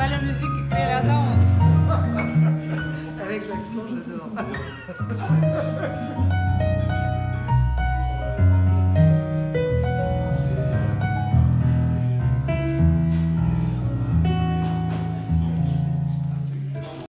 pas la musique qui crée la danse. Avec l'accent, j'adore.